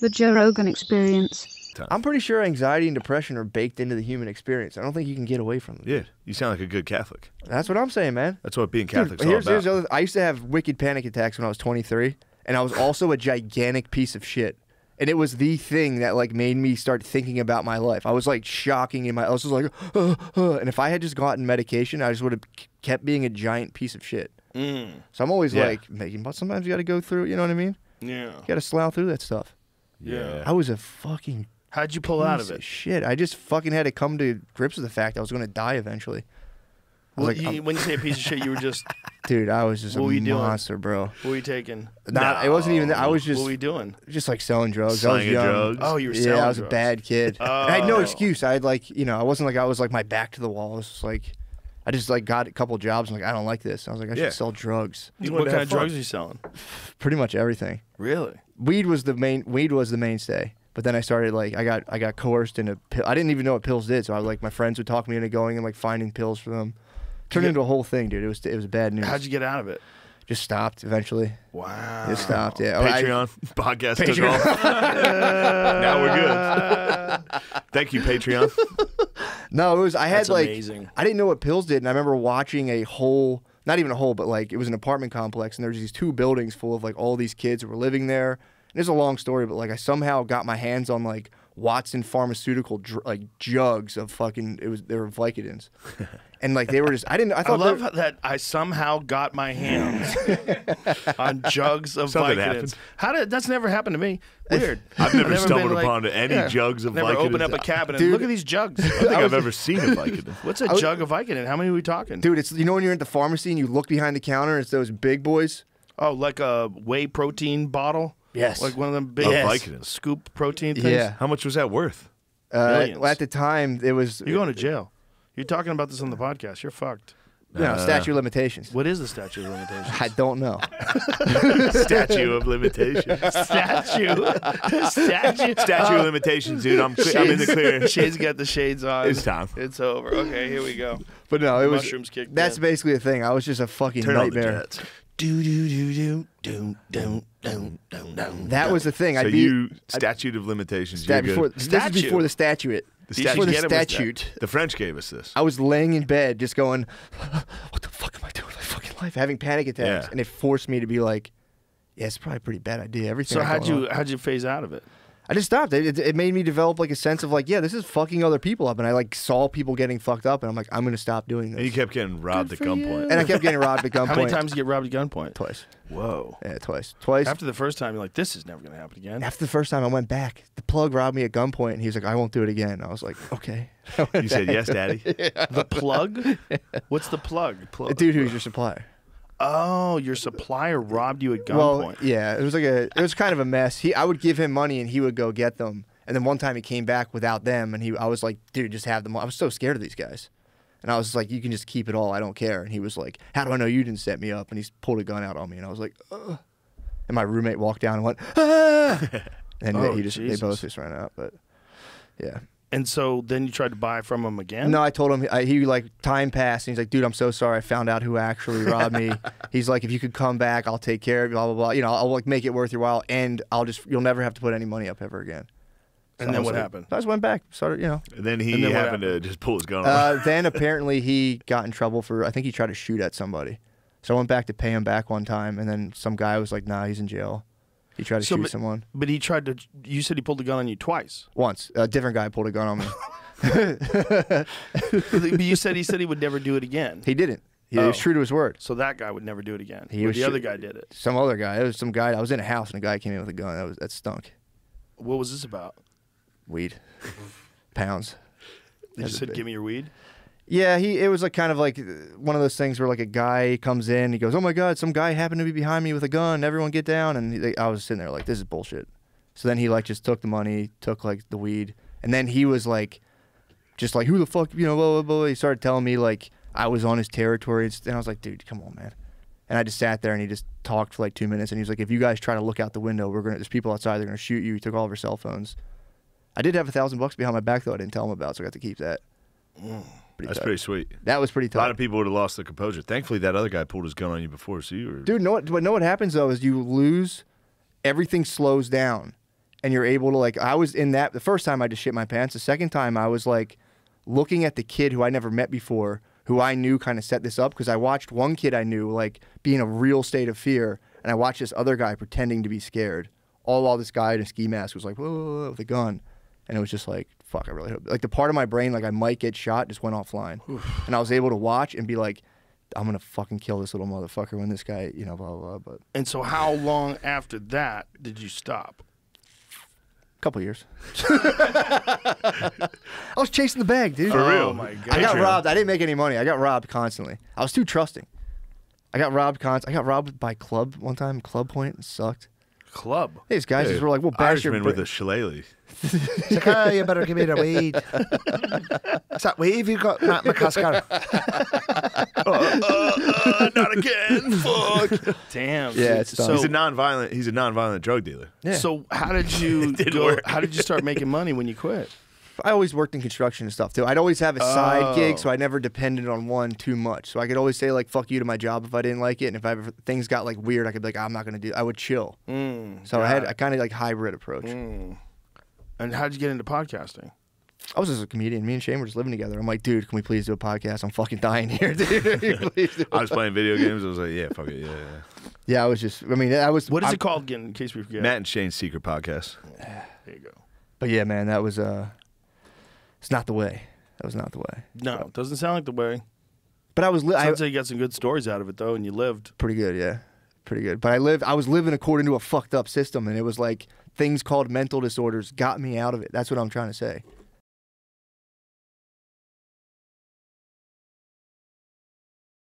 The Joe Rogan Experience. I'm pretty sure anxiety and depression are baked into the human experience. I don't think you can get away from them. Yeah, you sound like a good Catholic. That's what I'm saying, man. That's what being Dude, Catholic's all here's, about. here's the other, I used to have wicked panic attacks when I was 23, and I was also a gigantic piece of shit. And it was the thing that like made me start thinking about my life. I was like shocking in my. I was just like, uh, uh, and if I had just gotten medication, I just would have kept being a giant piece of shit. Mm. So I'm always Yeah. like making, but sometimes you got to go through. it, You know what I mean? Yeah. You got to slough through that stuff. Yeah. I was a fucking How'd you pull out of piece it? Shit, I just fucking had to come to grips with the fact I was going to die eventually. I was Well, like, you, I'm- when you say a piece of shit, you were just dude, I was just What a were you doing? monster, bro. what were you taking? Not, it wasn't even that. I was just what were you doing? just like selling drugs. I was Slanging young. drugs. Oh, you were selling. yeah, I was a bad kid. And I had no Oh. excuse. I had like, you know, I wasn't like I was like my back to the wall. I was just like, I just like got a couple jobs. and like, I don't like this. I was like, I should Yeah. sell drugs. You what wanted to kind have of drugs are you selling? Pretty much everything. Really? Weed was the main. Weed was the mainstay. But then I started like I got I got coerced into. Pill, I didn't even know what pills did. So I was like my friends would talk me into going and like finding pills for them. Turned You- into a whole thing, dude. It was it was bad news. How'd you get out of it? Just stopped eventually. Wow. It stopped. Yeah. Oh, I- Patreon podcast took Patreon. off. now we're good. Thank you, Patreon. No, it was I had That's like amazing. I didn't know what pills did, and I remember watching a whole not even a whole, but like it was an apartment complex, and there was these two buildings full of like all these kids who were living there. And it's a long story, but like I somehow got my hands on like Watson Pharmaceutical dr- like jugs of fucking it was they were Vicodins, and like they were just I didn't I I thought love they- that I somehow got my hands on jugs of Something Vicodins. happened. How did that's never happened to me? Weird. I've never, been, stumbled like- upon any yeah. jugs of Never Vicodin. opened up a cabinet. Dude. Look at these jugs. I don't think I've ever seen a Vicodin. What's a was- jug of Vicodin? How many are we talking? dude, it's you know when you're at the pharmacy and you look behind the counter, it's those big boys. Oh, like a whey protein bottle? Yes. Like one of them big yes. Vicodin. scoop protein things? Yeah. How much was that worth? Uh, Millions. at the time, it was You're going to jail. You're talking about this on the podcast. You're fucked. you know, statute of limitations. What is the statute of limitations? I don't know. Statue of limitations. statue. statue. Statue of limitations, dude. I'm clear, I'm in the clear. Shades got the shades on. It's time. It's over. Okay, here we go. But no, it was Mushrooms kicked that's in. basically the thing. I was just a fucking Turn on the nightmare. jets. Do do do do do do do do do. That was the thing. So I'd be you statute of limitations. stat before good. this is before the statute. The You Before the get it with that. statute. The French gave us this. I was laying in bed just going, what the fuck am I doing with my fucking life? Having panic attacks. Yeah. And it forced me to be like, yeah, it's probably a pretty bad idea. Everything. So I how'd you on. how'd you phase out of it? I just stopped. It, it, it made me develop like a sense of like, yeah, this is fucking other people up. And I like saw people getting fucked up. And I'm like, I'm going to stop doing this. And you kept getting robbed at gunpoint. And I kept getting robbed at gunpoint. How many times did you get robbed at gunpoint? Twice. Whoa. Yeah, twice. Twice. After the first time, you're like, this is never going to happen again. After the first time I went back, the plug robbed me at gunpoint, and he was like, "I won't do it again." I was like, "Okay." You said yes, daddy. The plug? What's the plug? The dude who's your supplier. Oh, your supplier robbed you at gunpoint. Well, yeah, it was like a, it was kind of a mess. He, I would give him money, and he would go get them. And then one time he came back without them, and he, I was like, "Dude, just have them." I was so scared of these guys, and I was like, "You can just keep it all. I don't care." And he was like, "How do I know you didn't set me up?" And he pulled a gun out on me, and I was like, Ugh. and my roommate walked down and went, "Ah!" and Oh, he just, Jesus. they both just ran out. But yeah. And so then you tried to buy from him again? No, I told him I, he like time passed and he's like, dude, I'm so sorry. I found out who actually robbed me. he's like, if you could come back, I'll take care of you. Blah blah blah. You know, I'll like make it worth your while, and I'll just you'll never have to put any money up ever again. So And then what like- happened? I just went back, started, you know. And then he And then what happened to just pull his gun. off. Uh, then apparently he got in trouble for I think he tried to shoot at somebody. So I went back to pay him back one time, and then some guy was like, nah, he's in jail. He tried to So, shoot but- someone But he tried to. You said he pulled the gun on you twice. once. A different guy pulled a gun on me. but you said he said he would never do it again. he didn't. He oh. was Oh. true to his word. So that guy would never do it again. He was the other guy did it. Some other guy. It was some guy. I was in a house, and a guy came in with a gun. That was that stunk. What was this about? weed pounds He just said, "Give me your weed." Yeah he it was like kind of like one of those things where like a guy comes in he goes oh my god some guy happened to be behind me with a gun everyone get down and i was sitting there like this is bullshit so then he like just took the money took like the weed and then he was like just like who the fuck you know blah blah blah he started telling me like i was on his territory and and i was like dude come on man and I just sat there and he just talked for like two minutes and he was like, if you guys try to look out the window, we're gonna there's people outside, they're gonna shoot you. He took all of our cell phones. I did have a thousand bucks behind my back though. I didn't tell him about, so I got to keep that. Pretty That's tight. pretty sweet. That was pretty tough. A lot of people would have lost their composure. Thankfully, that other guy pulled his gun on you before, so you were. Dude, know what? But know what happens though is you lose, everything slows down, and you're able to like I was in that the first time I just shit my pants. The second time I was like looking at the kid who I never met before, who I knew kind of set this up because I watched one kid I knew like be in a real state of fear, and I watched this other guy pretending to be scared. All while this guy in a ski mask was like, whoa, whoa, whoa," with a gun, and it was just like, fuck, I really hope. Like the part of my brain like I might get shot just went offline, and I was able to watch and be like. I'm gonna fucking kill this little motherfucker when this guy, you know, blah blah. blah. But And so, how long after that did you stop? A couple years. I was chasing the bag, dude. For real. Oh my god! I got Patreon. robbed. I didn't make any money. I got robbed constantly. I was too trusting. I got robbed const- I got robbed by club one time. Club point it sucked. Club. These guys just were like, "We'll bash your." Irishman bra- with a shillelagh. It's like, oh, you better give me the weed. Is that weed you got, Matt McCusker? Uh, uh, uh, not again. Fuck. Damn. Yeah, it's so. He's a non-violent. He's a non-violent drug dealer. Yeah. So how did you go? How did you start making money when you quit? I always worked in construction and stuff too. I'd always have a side Oh. gig, so I never depended on one too much. So I could always say like "fuck you" to my job if I didn't like it, and if I ever, things got like weird, I could be like, "I'm not gonna do." I would chill. Mm, So I had got a kind of like hybrid approach. Mm. And how did you get into podcasting? I was just a comedian. Me and Shane were just living together. I'm like, dude, can we please do a podcast? I'm fucking dying here, dude. I was playing video games. I was like, yeah, fuck it, yeah. yeah. Yeah, I was just. I mean, I was. What is I- it called again? In case we forget. Matt and Shane's secret podcast. There you go. But yeah, man, that was uh, it's not the way. That was not the way. No, it doesn't sound like the way. But I was. Li- I, Sounds like you got some good stories out of it though, and you lived. pretty good, yeah, pretty good. But I lived. I was living according to a fucked up system, and it was like things called mental disorders got me out of it. That's what I'm trying to say.